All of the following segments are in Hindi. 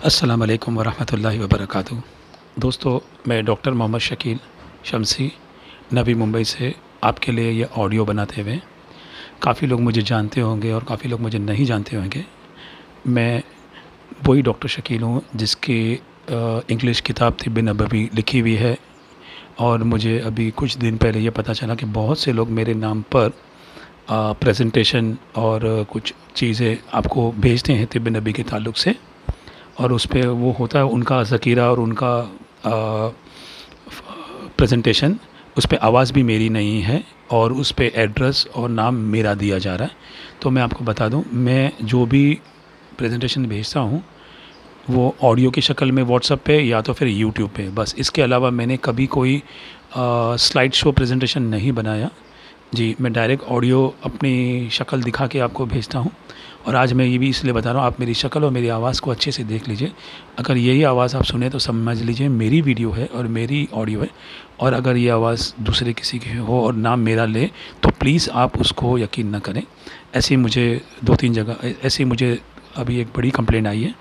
अस्सलाम वालेकुम वरहमतुल्लाहि वबरकातुहू दोस्तों, मैं डॉक्टर मोहम्मद शकील शमसी नबी मुंबई से आपके लिए ये ऑडियो बनाते हुए। काफ़ी लोग मुझे जानते होंगे और काफ़ी लोग मुझे नहीं जानते होंगे। मैं वही डॉक्टर शकील हूँ, जिसकी इंग्लिश किताब तिब नबवी लिखी हुई है। और मुझे अभी कुछ दिन पहले ये पता चला कि बहुत से लोग मेरे नाम पर प्रेजेंटेशन और कुछ चीज़ें आपको भेजते हैं तिब नबी के ताल्लुक से। और उस पर वो होता है उनका ज़कीरा और उनका प्रेजेंटेशन उस पर आवाज़ भी मेरी नहीं है और उस पर एड्रेस और नाम मेरा दिया जा रहा है। तो मैं आपको बता दूँ, मैं जो भी प्रेजेंटेशन भेजता हूँ, वो ऑडियो की शक्ल में व्हाट्सअप पे या तो फिर यूट्यूब पे। बस इसके अलावा मैंने कभी कोई स्लाइड शो प्रेजेंटेशन नहीं बनाया। जी, मैं डायरेक्ट ऑडियो अपनी शक्ल दिखा के आपको भेजता हूँ। और आज मैं ये भी इसलिए बता रहा हूँ, आप मेरी शक्ल और मेरी आवाज़ को अच्छे से देख लीजिए। अगर यही आवाज़ आप सुने तो समझ लीजिए मेरी वीडियो है और मेरी ऑडियो है। और अगर ये आवाज़ दूसरे किसी की हो और नाम मेरा ले तो प्लीज़ आप उसको यकीन ना करें। ऐसे मुझे दो तीन जगह, ऐसे मुझे अभी एक बड़ी कंप्लेंट आई है।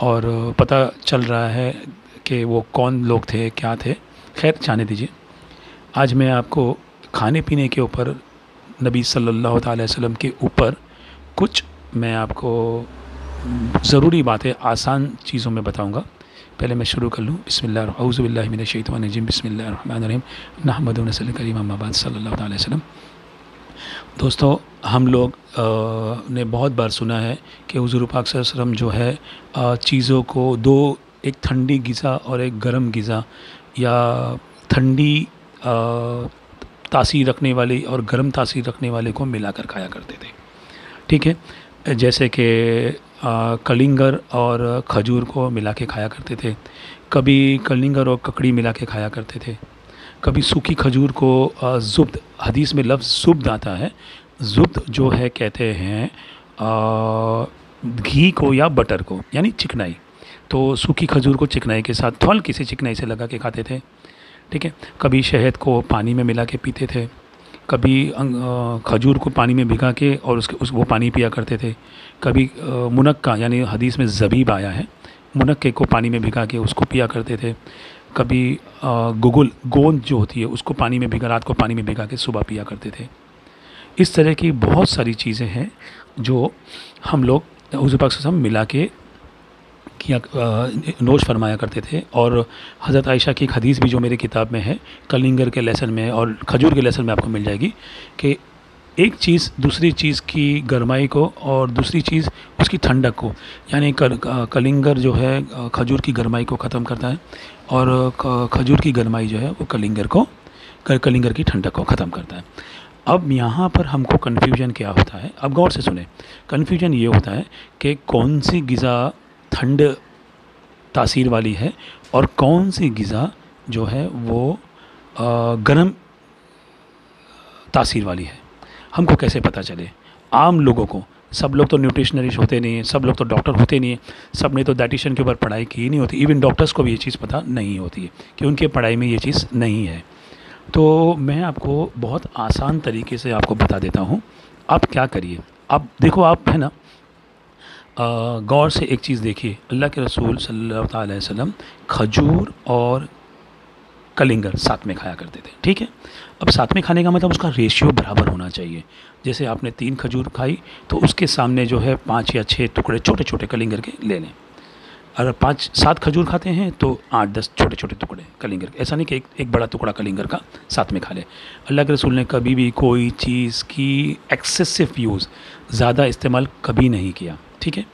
और पता चल रहा है कि वो कौन लोग थे, क्या थे। खैर, जाने दीजिए। आज मैं आपको खाने पीने के ऊपर, नबी सल्लल्लाहु अलैहि वसल्लम के ऊपर कुछ मैं आपको ज़रूरी बातें आसान चीज़ों में बताऊँगा। पहले मैं शुरू कर लूँ। बिसमिल्लाज़बिल्लिमिनशैतवानजीम बसमीम नहमद करीम अहमद सल्लल्लाहु अलैहि वसल्लम। दोस्तों हम लोग आ, ने बहुत बार सुना है कि हज़ूर पाक वसल्लम जो है चीज़ों को दो एक ठंडी गज़ा और एक गर्म गज़ा या ठंडी तासीर रखने वाली और गर्म तासीर रखने वाले को मिलाकर खाया करते थे। ठीक है? जैसे कि कलिंगर और खजूर को मिला के खाया करते थे। कभी कलिंगर और ककड़ी मिला के खाया करते थे। कभी सूखी खजूर को जुब्द हदीस में लफ्ज़ जुब्द आता है। जुब्द जो है, कहते हैं घी को या बटर को, यानी चिकनाई। तो सूखी खजूर को चिकनाई के साथ थोल किसी चिकनाई से लगा के खाते थे। ठीक है? कभी शहद को पानी में मिला के पीते थे। कभी खजूर को पानी में भिगा के और उसके, उस, वो पानी पिया करते थे। कभी मुनक्का, यानी हदीस में ज़बीब आया है, मुनक्के को पानी में भिगा के उसको पिया करते थे। कभी गुगुल, गोंद जो होती है, उसको पानी में भिगा, रात को पानी में भिगा के सुबह पिया करते थे। इस तरह की बहुत सारी चीज़ें हैं जो हम लोग उस पक्ष मिला के किया नोश फरमाया करते थे और हज़रत आयशा की एक हदीस भी जो मेरी किताब में है, कलिंगर के लेसन में और खजूर के लेसन में आपको मिल जाएगी कि एक चीज़ दूसरी चीज़ की गर्माई को और दूसरी चीज़ उसकी ठंडक को, यानी कलिंगर जो है खजूर की गर्माई को ख़त्म करता है और खजूर की गर्माई जो है वो कलिंगर को कलिंगर की ठंडक को ख़त्म करता है। अब यहाँ पर हमको कन्फ्यूज़न क्या होता है? अब गौर से सुने। कन्फ्यूज़न ये होता है कि कौन सी गज़ा ठंड तासीर वाली है और कौन सी गज़ा जो है वो गर्म तासीर वाली है? हमको कैसे पता चले? आम लोगों को। सब लोग तो न्यूट्रिशनरिस्ट होते नहीं हैं, सब लोग तो डॉक्टर होते नहीं हैं, सबने तो डाइटिशियन के ऊपर पढ़ाई की नहीं होती। इवन डॉक्टर्स को भी ये चीज़ पता नहीं होती है कि उनके पढ़ाई में ये चीज़ नहीं है। तो मैं आपको बहुत आसान तरीके से आपको बता देता हूँ। आप क्या करिए? आप देखो, आप है ना गौर से एक चीज़ देखिए, अल्लाह के रसूल सल्लल्लाहु अलैहि वसल्लम खजूर और कलिंगर साथ में खाया करते थे, ठीक है? अब साथ में खाने का मतलब उसका रेशियो बराबर होना चाहिए। जैसे आपने तीन खजूर खाई तो उसके सामने जो है पाँच या छः टुकड़े छोटे छोटे कलिंगर के ले लें। अगर पाँच, सात खजूर खाते हैं तो आठ, दस छोटे छोटे टुकड़े कलिंगर के। ऐसा नहीं कि एक एक बड़ा टुकड़ा कलिंगर का साथ में खा ले। अल्लाह के रसूल ने कभी भी कोई चीज़ की एक्सेसिव यूज़ ज़्यादा इस्तेमाल कभी नहीं किया। ठीक है?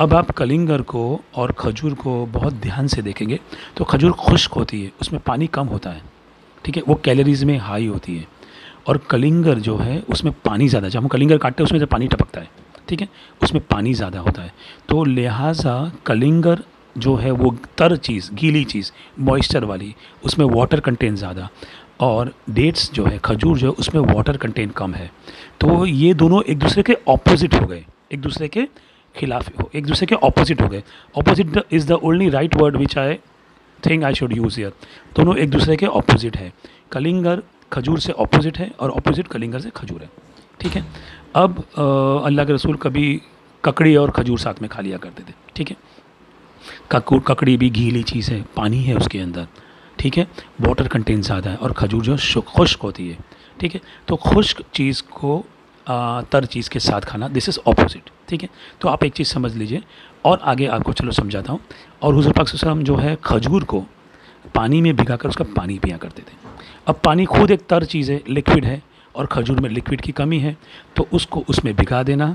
अब आप कलिंगर को और खजूर को बहुत ध्यान से देखेंगे तो खजूर खुश्क होती है, उसमें पानी कम होता है, ठीक है? वो कैलोरीज़ में हाई होती है, और कलिंगर जो है, उसमें पानी ज़्यादा, जब हम कलिंगर काटते हैं, उसमें से पानी टपकता है, ठीक है? उसमें पानी ज़्यादा होता है तो लिहाजा कलिंगर जो है, वो तर चीज़, गीली चीज़ मॉइस्चर वाली, उसमें वाटर कंटेंट ज़्यादा, और डेट्स जो है, खजूर जो है, उसमें वाटर कंटेंट कम है तो ये दोनों एक दूसरे के ऑपोजिट हो गए, एक दूसरे के खिलाफ हो एक दूसरे के ऑपोजिट हो गए। Opposite is the only right word which I think I should use यर दोनों एक दूसरे के ऑपोजिट है। कलिंगर खजूर से ऑपोजिट है और ऑपोजिट कलिंगर से खजूर है। ठीक है? अब अल्लाह के रसूल कभी ककड़ी और खजूर साथ में खा लिया करते थे। ठीक है? ककू, ककड़ी भी घीली चीज़ है, पानी है उसके अंदर। ठीक है? वाटर कंटेंट ज़्यादा है और खजूर जो खुश्क होती है। ठीक है? तो खुश्क चीज़ को तर चीज़ के साथ खाना। दिस इज़ ऑपोजिट ठीक है? तो आप एक चीज़ समझ लीजिए। और आगे आपको चलो समझाता हूँ। और हुजूर पाक वसल्लम जो है खजूर को पानी में भिगा कर उसका पानी पिया करते थे। अब पानी खुद एक तर चीज़ है, लिक्विड है, और खजूर में लिक्विड की कमी है तो उसको उसमें भिगा देना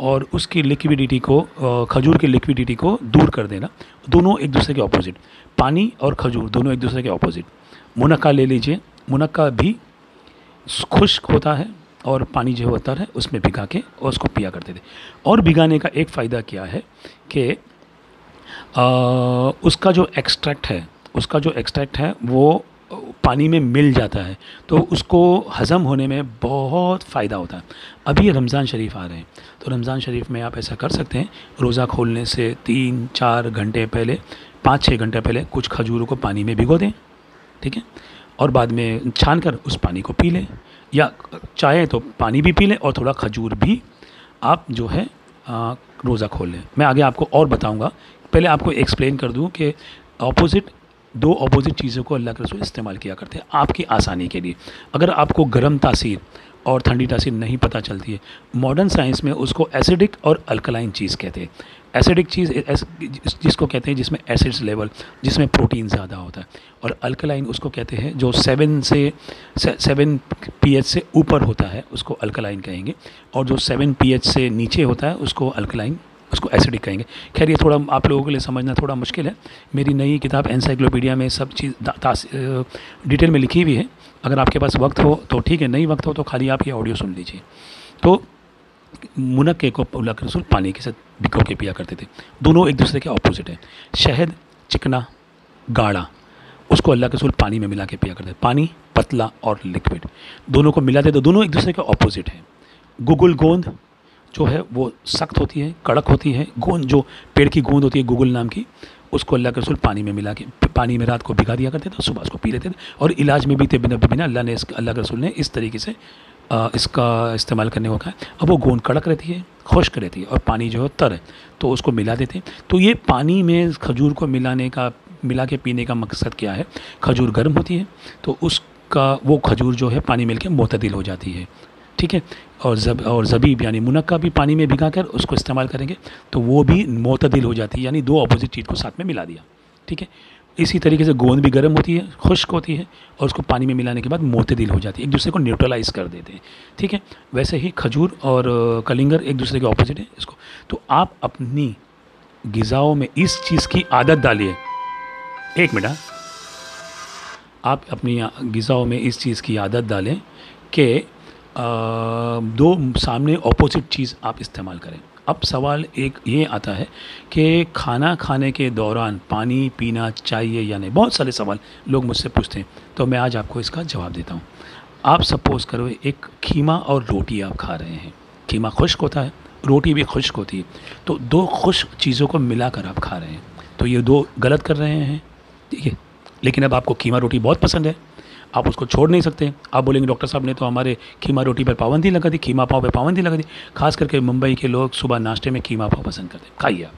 और उसकी लिक्विडिटी को खजूर की लिक्विडिटी को दूर कर देना। दोनों एक दूसरे के ऑपोजिट पानी और खजूर दोनों एक दूसरे के ऑपोजिट मुनक्का ले लीजिए। मुनक्का भी खुश्क होता है और पानी जो होता है, उसमें भिगा के और उसको पिया करते थे। और भिगाने का एक फ़ायदा क्या है कि उसका जो एक्सट्रैक्ट है, उसका जो एक्सट्रैक्ट है, वो पानी में मिल जाता है। तो उसको हज़म होने में बहुत फ़ायदा होता है। अभी रमज़ान शरीफ आ रहे हैं तो रमज़ान शरीफ में आप ऐसा कर सकते हैं, रोज़ा खोलने से तीन चार घंटे पहले, पाँच छः घंटे पहले कुछ खजूरों को पानी में भिगो दें, ठीक है? और बाद में छान कर उस पानी को पी लें। या चाहे तो पानी भी पी लें और थोड़ा खजूर भी आप जो है रोज़ा खोल लें। मैं आगे आपको और बताऊँगा। पहले आपको एक्सप्लेन कर दूँ कि अपोज़िट दो अपोजिट चीज़ों को अल्लाह के रसूल इस्तेमाल किया करते हैं आपकी आसानी के लिए। अगर आपको गर्म तासीर और ठंडी तासीर नहीं पता चलती है। मॉडर्न साइंस में उसको एसिडिक और अल्कलाइन चीज़ कहते हैं। एसिडिक चीज़ जिसको कहते हैं जिसमें एसिड्स लेवल जिसमें प्रोटीन ज़्यादा होता है। और अल्कलाइन उसको कहते हैं जो सेवन से सेवन पीएच से ऊपर होता है, उसको अल्कलाइन कहेंगे। और जो सेवन पीएच से नीचे होता है, उसको अल्कलाइन उसको एसिडिक कहेंगे। खैर, ये थोड़ा आप लोगों के लिए समझना थोड़ा मुश्किल है। मेरी नई किताब एनसाइक्लोपीडिया में सब चीज़ डिटेल में लिखी हुई है। अगर आपके पास वक्त हो तो ठीक है, नहीं वक्त हो तो खाली आप ये ऑडियो सुन लीजिए। तो मुनक्के को के रसूल पानी के साथ भिगो के पिया करते थे। दोनों एक दूसरे के ऑपोजिट हैं। शहद, चिकना, गाढ़ा, उसको अल्लाह के रसूल पानी में मिला के पिया करते पानी, पतला और लिक्विड दोनों को मिलाते तो दोनों एक दूसरे के ऑपोजिट हैं। गुगुल गोंद जो है वो सख्त होती है कड़क होती है गोंद जो पेड़ की गोंद होती है गूगल नाम की उसको अल्लाह के रसूल पानी में मिला के पानी में रात को भिगा दिया करते थे सुबह उसको पी लेते थे और इलाज में भी थे बिना बिना अल्लाह ने अल्लाह के रसूल ने इस तरीके से आ, इसका इस्तेमाल करने को कहा। अब वो गोंद कड़क रहती है खुश्क रहती है और पानी जो है तर है तो उसको मिला देते तो ये पानी में खजूर को मिलाने का मिला के पीने का मकसद क्या है? खजूर गर्म होती है तो उसका वो खजूर जो है पानी मिल के मोतदिल हो जाती है। ठीक है? और जब, और ज़बीब यानी मुनक्का भी पानी में भिगा कर उसको इस्तेमाल करेंगे तो वो भी मोतदिल हो जाती है, यानी दो अपोजिट चीज़ को साथ में मिला दिया, ठीक है? इसी तरीके से गोंद भी गर्म होती है, खुश्क होती है, और उसको पानी में मिलाने के बाद मोतदिल हो जाती है, एक दूसरे को न्यूट्रलाइज कर देते हैं, ठीक है? वैसे ही खजूर और कलिंगर एक दूसरे के ऑपोजिट है इसको। तो आप अपनी गज़ाओं में इस चीज़ की आदत डालिए। एक मिनट हाँ। आप अपनी गज़ाओं में इस चीज़ की आदत डालें कि दो सामने ऑपोजिट चीज़ आप इस्तेमाल करें। अब सवाल एक ये आता है कि खाना खाने के दौरान पानी पीना चाहिए या नहीं? बहुत सारे सवाल लोग मुझसे पूछते हैं तो मैं आज आपको इसका जवाब देता हूँ। आप सपोज़ करो एक खीमा और रोटी आप खा रहे हैं। खीमा खुश्क होता है, रोटी भी खुश्क होती है। तो दो खुश्क चीज़ों को मिलाकर आप खा रहे हैं। तो ये दो गलत कर रहे हैं, ठीक है? लेकिन अब आपको खीमा रोटी बहुत पसंद है। आप उसको छोड़ नहीं सकते। आप बोलेंगे, डॉक्टर साहब, ने तो हमारे खीमा रोटी पर पाबंदी लगा दी, खीमा पाव पर पाबंदी लगा दी। खास करके मुंबई के लोग सुबह नाश्ते में खीमा पाव पसंद करते हैं। खाइए आप,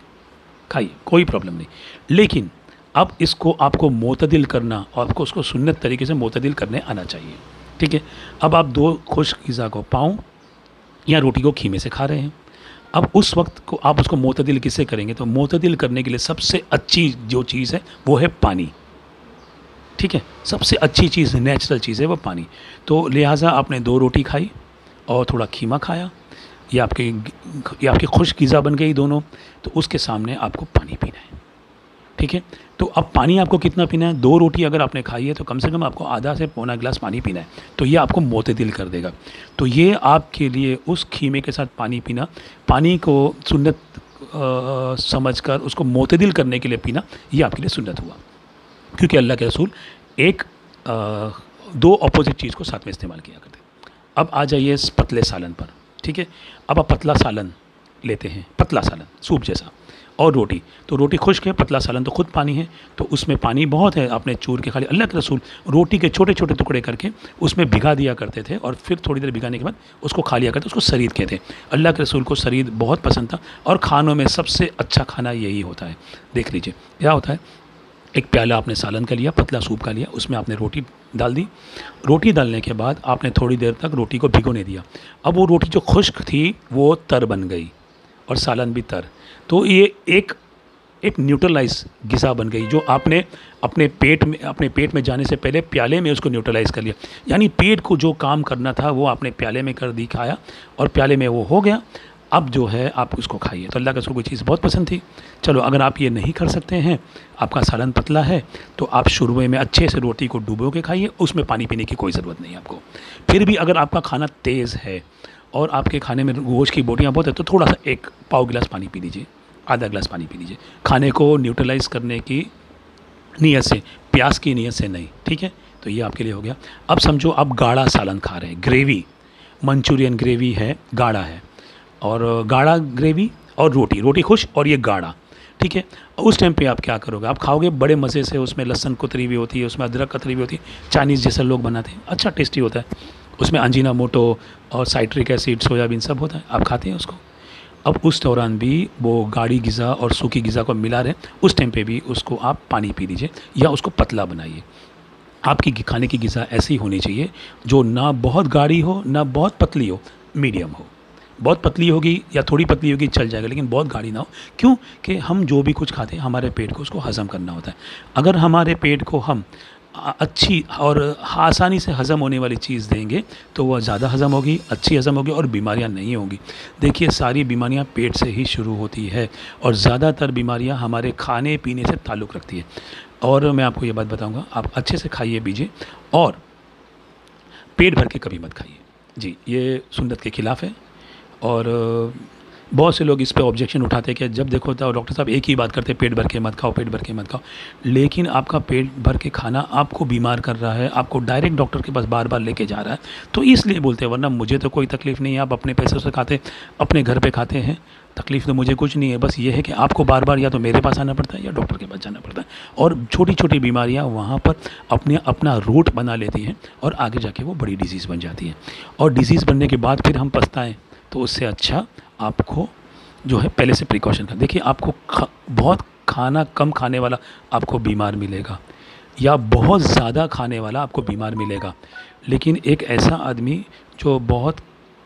खाइए, कोई प्रॉब्लम नहीं। लेकिन अब इसको आपको मोतदिल करना और आपको उसको सुन्नत तरीके से मोतदिल करने आना चाहिए। ठीक है? अब आप दो खुश गज़ा को पाँव या रोटी को खीमे से खा रहे हैं। अब उस वक्त को आप उसको मोतदिल किससे करेंगे? तो मोतदिल करने के लिए सबसे अच्छी जो चीज़ है, वो है पानी। ठीक है? सबसे अच्छी चीज़ नेचुरल चीज़ है वो पानी। तो लिहाजा आपने दो रोटी खाई और थोड़ा खीमा खाया। ये आपके ये आपकी खुश गज़ा बन गई दोनों। तो उसके सामने आपको पानी पीना है। ठीक है? तो अब पानी आपको कितना पीना है? दो रोटी अगर आपने खाई है तो कम से कम आपको आधा से पौना गिलास पानी पीना है। तो ये आपको मोते दिल कर देगा। तो ये आपके लिए उस खीमे के साथ पानी पीना, पानी को सुन्नत समझ कर उसको मोतदिल करने के लिए पीना, ये आपके लिए सुन्नत हुआ। क्योंकि अल्लाह के रसूल एक आ, दो अपोजिट चीज़ को साथ में इस्तेमाल किया करते अब आ जाइए पतले सालन पर ठीक है? अब आप पतला सालन लेते हैं पतला सालन सूप जैसा और रोटी। तो रोटी खुश्क है पतला सालन तो खुद पानी है तो उसमें पानी बहुत है आपने चूर के खाली अल्लाह के रसूल रोटी के छोटे छोटे टुकड़े करके उसमें भिगा दिया करते थे और फिर थोड़ी देर भिगाने के बाद उसको खा लिया करते उसको शरीद कहते अल्लाह के रसूल को शरीद बहुत पसंद था और खानों में सबसे अच्छा खाना यही होता है। देख लीजिए क्या होता है? एक प्याला आपने सालन का लिया, पतला सूप का लिया, उसमें आपने रोटी डाल दी। रोटी डालने के बाद आपने थोड़ी देर तक रोटी को भिगोने दिया। अब वो रोटी जो खुश्क थी, वो तर बन गई और सालन भी तर। तो ये एक एक न्यूट्रलाइज गिज़ा बन गई, जो आपने अपने पेट में, अपने पेट में जाने से पहले प्याले में उसको न्यूट्रलाइज कर लिया। यानी पेट को जो काम करना था, वो आपने प्याले में कर दिखाया और प्याले में वो हो गया। अब जो है, आप उसको खाइए। तो अल्लाह का उसको कोई चीज़ बहुत पसंद थी। चलो, अगर आप ये नहीं कर सकते हैं, आपका सालन पतला है तो आप शुरू में अच्छे से रोटी को डूबो के खाइए, उसमें पानी पीने की कोई ज़रूरत नहीं आपको। फिर भी अगर आपका खाना तेज़ है और आपके खाने में गोश्त की बोटियाँ बहुत है तो थोड़ा सा एक पाव गिलास पानी पी लीजिए, आधा गिलास पानी पी लीजिए। खाने को न्यूट्रलाइज करने की नीयत से, प्यास की नीयत से नहीं, ठीक है? तो ये आपके लिए हो गया। अब समझो, आप गाढ़ा सालन खा रहे हैं ग्रेवी मंचूरियन ग्रेवी है, गाढ़ा है। और गाढ़ा ग्रेवी और रोटी रोटी खुश और ये गाढ़ा, ठीक है? उस टाइम पे आप क्या करोगे? आप खाओगे, बड़े मज़े से उसमें लहसन कुतरी भी होती है, उसमें अदरक कतरी भी होती है चाइनीज़ जैसा लोग बनाते हैं अच्छा टेस्टी होता है। उसमें अंजीना, मोटो और साइट्रिक एसिड सोयाबीन सब होता है, आप खाते हैं उसको। अब उस दौरान भी वो गाढ़ी गिज़ा और सूखी गिज़ा को मिला रहे उस टाइम पे भी उसको आप पानी पी लीजिए या उसको पतला बनाइए। आपकी खाने की गिज़ा ऐसी होनी चाहिए जो ना बहुत गाढ़ी हो, ना बहुत पतली हो, मीडियम हो। बहुत पतली होगी या थोड़ी पतली होगी, चल जाएगा, लेकिन बहुत गाढ़ी ना हो। क्यों? कि हम जो भी कुछ खाते हैं, हमारे पेट को उसको हज़म करना होता है। अगर हमारे पेट को हम अच्छी और आसानी से हज़म होने वाली चीज़ देंगे तो वह ज़्यादा हज़म होगी, अच्छी हज़म होगी और बीमारियाँ नहीं होंगी। देखिए, सारी बीमारियाँ पेट से ही शुरू होती है और ज़्यादातर बीमारियाँ हमारे खाने, पीने से ताल्लुक़ रखती है। और मैं आपको ये बात बताऊँगा, आप अच्छे से खाइए, पीजिए और पेट भर के कभी मत खाइए। जी, ये सुन्नत के ख़िलाफ़ है। और बहुत से लोग इस पर ऑब्जेक्शन उठाते हैं कि जब देखो तो डॉक्टर साहब एक ही बात करते हैं, पेट भर के मत खाओ, पेट भर के मत खाओ। लेकिन आपका पेट भर के खाना आपको बीमार कर रहा है, आपको डायरेक्ट डॉक्टर के पास बार बार लेके जा रहा है तो इसलिए बोलते हैं, वरना मुझे तो कोई तकलीफ़ नहीं है, आप अपने पैसों से खाते, अपने घर पर खाते हैं। तकलीफ़ तो मुझे कुछ नहीं है, बस ये है कि आपको बार बार या तो मेरे पास आना पड़ता है या डॉक्टर के पास जाना पड़ता है। और छोटी छोटी बीमारियाँ वहाँ पर अपने, अपना रूट बना लेती हैं और आगे जाके वो बड़ी डिज़ीज़ बन जाती है। और डिज़ीज़ बनने के बाद फिर हम पछताएँ। तो उससे अच्छा आपको जो है पहले से प्रिकॉशन कर। देखिए आपको खा, बहुत खाना कम खाने वाला आपको बीमार मिलेगा या बहुत ज़्यादा खाने वाला आपको बीमार मिलेगा। लेकिन एक ऐसा आदमी जो बहुत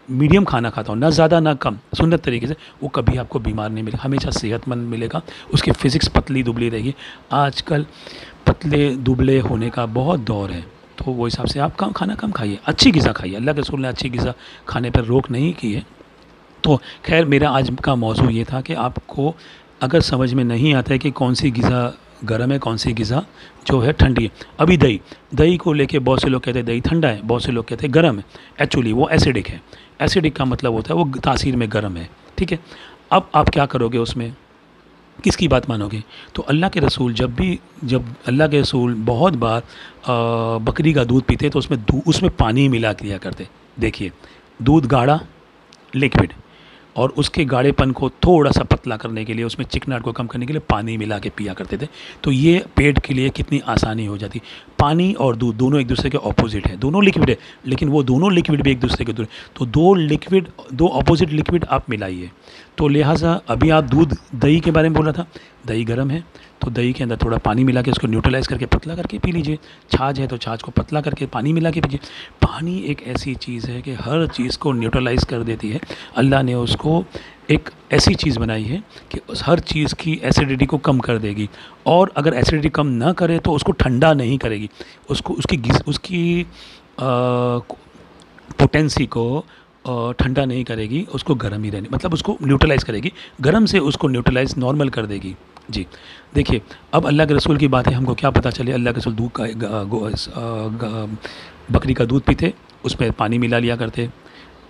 मीडियम खाना खाता हो ना ज़्यादा ना कम सुंदर तरीके से वो कभी आपको बीमार नहीं मिलेगा। हमेशा सेहतमंद मिलेगा। उसकी फ़िज़िक्स पतली दुबली रहेगी। आजकल पतले दुबले होने का बहुत दौर है। तो वो हिसाब से आप कम खाना कम खाइए। अच्छी ग़िज़ा खाइए। अल्लाह के रसूल ने अच्छी ग़िज़ा खाने पर रोक नहीं की है। तो खैर मेरा आज का मौजू ये था कि आपको अगर समझ में नहीं आता है कि कौन सी ग़िज़ा गर्म है, कौन सी ग़िज़ा जो है ठंडी है। अभी दही दही को लेके बहुत से लोग कहते हैं दही ठंडा है, बहुत से लोग कहते हैं गर्म है। एक्चुअली वो एसिडिक है। एसिडिक का मतलब होता है वो तासीर में गर्म है, ठीक है? अब आप क्या करोगे उसमें? किसकी बात मानोगे? तो अल्लाह के रसूल जब भी, जब अल्लाह के रसूल बहुत बार बकरी का दूध पीते तो उसमें उसमें पानी मिला दिया करते। देखिए, दूध गाढ़ा लिक्विड और उसके गाढ़ेपन को थोड़ा सा पतला करने के लिए, उसमें चिकनाट को कम करने के लिए पानी मिला के पिया करते थे। तो ये पेट के लिए कितनी आसानी हो जाती। पानी और दूध दोनों एक दूसरे के ऑपोजिट है। दोनों लिक्विड है, लेकिन वो दोनों लिक्विड भी एक दूसरे के दूर तो दो लिक्विड दो अपोजिट लिक्विड आप मिलाइए। तो लिहाजा अभी आप दूध, दही के बारे में बोला था। दही गर्म है तो दही के अंदर थोड़ा पानी मिला के उसको न्यूट्रलाइज करके, पतला करके पी लीजिए। छाछ है तो छाछ को पतला करके पानी मिला के पीजिए। पानी एक ऐसी चीज़ है कि हर चीज़ को न्यूट्रलाइज कर देती है। अल्लाह ने उसको एक ऐसी चीज़ बनाई है कि उस हर चीज़ की एसिडिटी को कम कर देगी। और अगर एसिडिटी कम ना करे तो उसको ठंडा नहीं करेगी। उसको, उसकी उसकी पोटेंसी को ठंडा नहीं करेगी। उसको गर्म ही रहने मतलब उसको न्यूट्रलाइज़ करेगी। गर्म से उसको न्यूट्रलाइज नॉर्मल कर देगी। जी। देखिए, अब अल्लाह के रसूल की बात है हमको क्या पता चले, अल्लाह के रसूल दूध का बकरी का दूध पीते, उसमें पानी मिला लिया करते,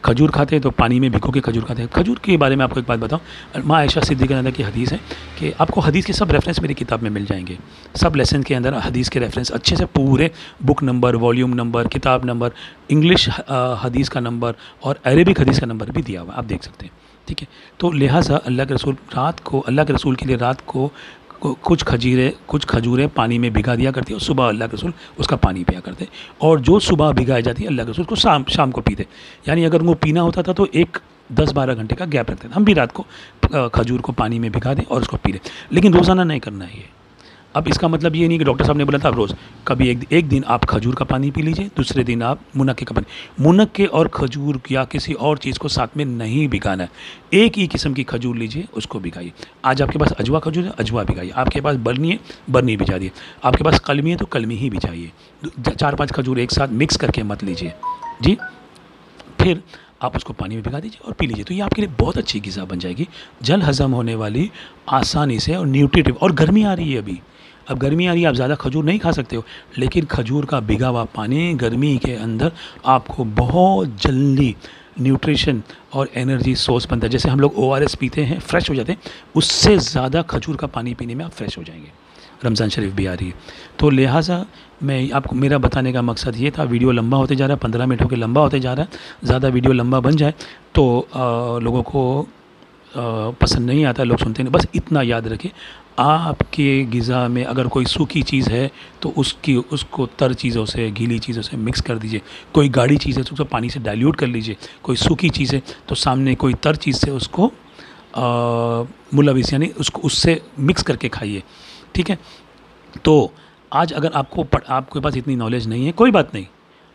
खजूर खाते तो पानी में भिगो के खजूर खाते। हैं खजूर के बारे में आपको एक बात बताऊँ माँ ऐशा सिद्दीक अंदर की हदीस है कि आपको हदीस के सब रेफरेंस मेरी किताब में मिल जाएँगे। सब लेसन के अंदर हदीस के रेफरेंस अच्छे से पूरे बुक नंबर वॉल्यूम नंबर किताब नंबर इंग्लिश हदीस का नंबर और अरेबिक हदीस का नंबर भी दिया हुआ आप देख सकते हैं। ठीक है? तो लिहाजा अल्लाह के रसूल रात को, अल्लाह के रसूल के लिए रात को कुछ खजीरे, कुछ खजूरें पानी में भिगा दिया करती है और सुबह अल्लाह के रसूल उसका पानी पिया करते। और जो सुबह भिगाई जाती है, अल्लाह के रसूल को शाम शाम को पीते। यानी अगर उनको पीना होता था तो एक दस बारह घंटे का गैप रखते थे। हम भी रात को खजूर को पानी में भिगा दें और उसको पी लें। लेकिन रोज़ाना नहीं करना है ये। अब इसका मतलब ये नहीं कि डॉक्टर साहब ने बोला था रोज़, कभी एक एक दिन आप खजूर का पानी पी लीजिए, दूसरे दिन आप मुनक्के का पानी मुनक्के और खजूर या किसी और चीज़ को साथ में नहीं भिगाना है। एक ही किस्म की खजूर लीजिए, उसको भिगाइए। आज आपके पास अजवा खजूर है, अजवा भिगाइए। आपके पास बरनी है, बर्नी भिजा दिए। आपके पास कलमी है तो कलमी ही भिजाइए। चार, पाँच खजूर एक साथ मिक्स करके मत लीजिए। जी? फिर आप उसको पानी में भिगा दीजिए और पी लीजिए। तो ये आपके लिए बहुत अच्छी गज़ा बन जाएगी। जल हज़म होने वाली, आसानी से और न्यूट्रिटिव और गर्मी आ रही है अभी। अब गर्मी आ रही है आप ज़्यादा खजूर नहीं खा सकते हो लेकिन खजूर का भिगा हुआ पानी गर्मी के अंदर आपको बहुत जल्दी न्यूट्रिशन और एनर्जी सोर्स बनता है। जैसे हम लोग ओआरएस पीते हैं फ्रेश हो जाते हैं उससे ज़्यादा खजूर का पानी पीने में आप फ्रेश हो जाएँगे। रमज़ान शरीफ भी आ रही है। तो लिहाजा मैं आपको मेरा बताने का मकसद ये था वीडियो लंबा होते जा रहा है पंद्रह मिनट होकर लंबा होते जा रहा है ज़्यादा वीडियो लंबा बन जाए तो आ, लोगों को पसंद नहीं आता, लोग सुनते नहीं। बस इतना याद रखें, आपके गज़ा में अगर कोई सूखी चीज़ है तो उसकी, उसको तर चीज़ों से, गीली चीज़ों से मिक्स कर दीजिए। कोई गाढ़ी चीज़ है तो उसको पानी से डाइल्यूट कर लीजिए। कोई सूखी चीज़ है तो सामने कोई तर चीज़ से उसको मुलविस यानी उसको, उससे मिक्स करके खाइए। ठीक है? तो आज अगर आपको आपके पास इतनी नॉलेज नहीं है, कोई बात नहीं।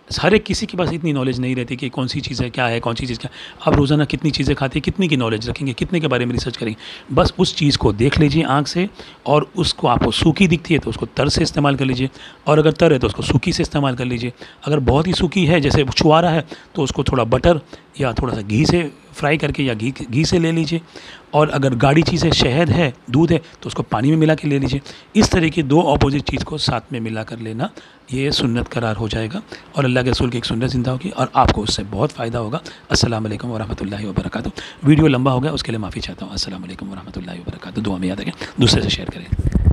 हर एक किसी के पास इतनी नॉलेज नहीं रहती कि कौन सी चीज़ है, क्या है, कौन सी चीज़ क्या आप रोज़ाना कितनी चीज़ें खाते हैं, कितनी की नॉलेज रखेंगे, कितने के बारे में रिसर्च करेंगे। बस उस चीज़ को देख लीजिए आँख से और उसको आपको सूखी दिखती है तो उसको तर से इस्तेमाल कर लीजिए और अगर तर है तो उसको सूखी से इस्तेमाल कर लीजिए। अगर बहुत ही सूखी है, जैसे छुआरा है तो उसको थोड़ा बटर या थोड़ा सा घी से फ्राई करके या घी घी से ले लीजिए। और अगर गाढ़ी चीज़ है शहद है, दूध है तो उसको पानी में मिला के ले लीजिए। इस तरह की दो अपोजिट चीज़ को साथ में मिला कर लेना, ये सुन्नत करार हो जाएगा। और अल्लाह के रसूल की एक सुन्नत ज़िंदा होगी और आपको उससे बहुत फ़ायदा होगा। अस्सलाम वालेकुम वरहमतुल्लाहि वबरकातुहू। वीडियो लंबा हो गया, उसके लिए माफ़ी चाहता हूँ। वालेकुम वरहमतुल्लाहि वबरकातुहू। दुआ में याद रखें, दूसरे से शेयर करें।